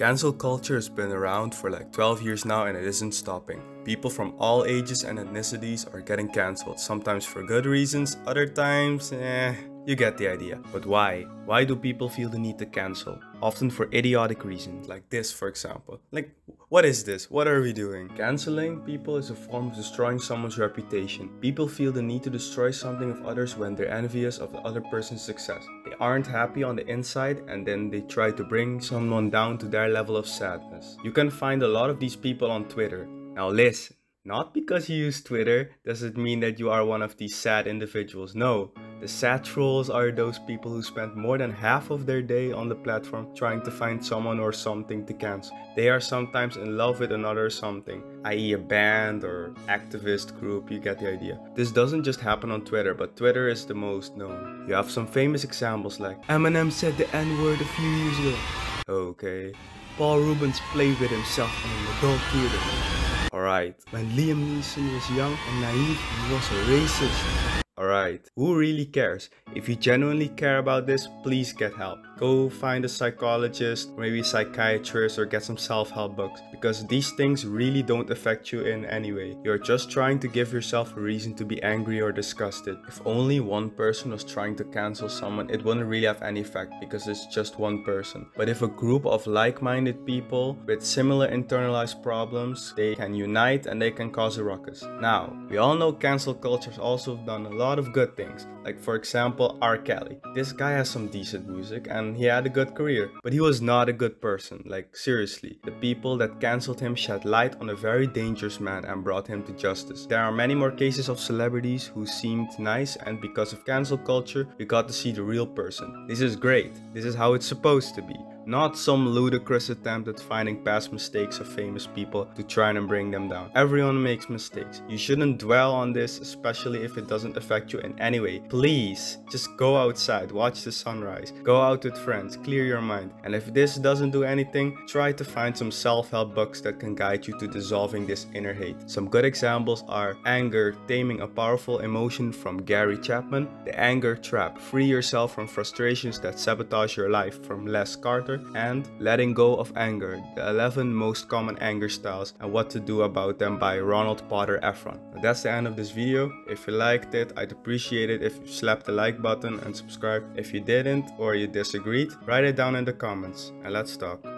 Cancel culture has been around for like 12 years now and it isn't stopping. People from all ages and ethnicities are getting cancelled, sometimes for good reasons, other times, eh, you get the idea. But why? Why do people feel the need to cancel? Often for idiotic reasons, like this for example. Like, what is this? What are we doing? Canceling people is a form of destroying someone's reputation. People feel the need to destroy something of others when they're envious of the other person's success. Aren't happy on the inside and then they try to bring someone down to their level of sadness. You can find a lot of these people on Twitter. Now listen, not because you use Twitter does it mean that you are one of these sad individuals. No, the sad trolls are those people who spend more than half of their day on the platform trying to find someone or something to cancel. They are sometimes in love with another something, i.e. a band or activist group, you get the idea. This doesn't just happen on Twitter, but Twitter is the most known. You have some famous examples like Eminem said the N-word a few years ago. Okay. Paul Reubens played with himself in an adult theater. Alright, when Liam Neeson was young and naive, he was a racist. Alright, who really cares? If you genuinely care about this, please get help. Go find a psychologist, maybe psychiatrist or get some self-help books because these things really don't affect you in any way. You're just trying to give yourself a reason to be angry or disgusted. If only one person was trying to cancel someone, it wouldn't really have any effect because it's just one person. But if a group of like-minded people with similar internalized problems, they can unite and they can cause a ruckus. Now, we all know cancel culture has also done a lot of good things, like for example R. Kelly. This guy has some decent music and he had a good career, but he was not a good person, like seriously. The people that cancelled him shed light on a very dangerous man and brought him to justice. There are many more cases of celebrities who seemed nice and because of cancel culture, we got to see the real person. This is great, this is how it's supposed to be not some ludicrous attempt at finding past mistakes of famous people to try and bring them down. Everyone makes mistakes. You shouldn't dwell on this, especially if it doesn't affect you in any way. Please, just go outside, watch the sunrise, go out with friends, clear your mind. And if this doesn't do anything, try to find some self-help books that can guide you to dissolving this inner hate. Some good examples are Anger, Taming a Powerful Emotion from Gary Chapman, The Anger Trap, Free Yourself from Frustrations That Sabotage Your Life from Les Carter, and Letting Go of Anger, the 11 most common anger styles and what to do about them by Ronald Potter Efron. That's the end of this video. If you liked it, I'd appreciate it if you slap the like button and subscribe. If you didn't or you disagreed, write it down in the comments and let's talk.